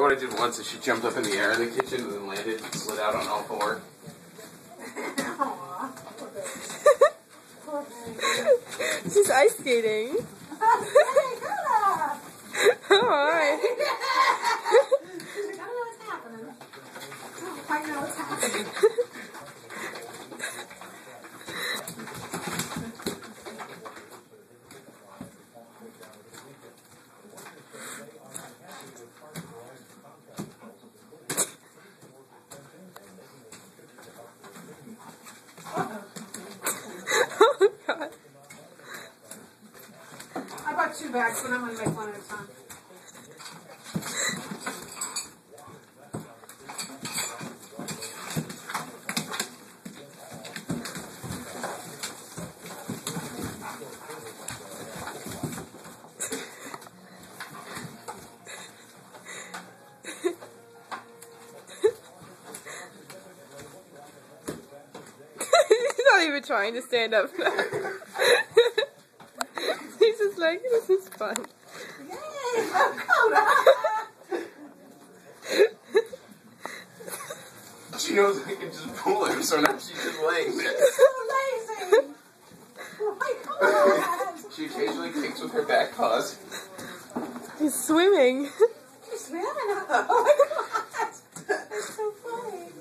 what I did once is she jumped up in the air in the kitchen and then landed and slid out on all four. She's ice skating. Oh my. I know what's happening. Oh god. Bought two bags, but I'm gonna make one at a time. He's not even trying to stand up like, this is fun. Yay! She knows I can just pull her, so now she's just laying there. so lazy! Oh my god! She occasionally kicks with her back paws. He's swimming. You're swimming! Oh my god! That's so funny.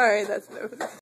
Alright, that's enough.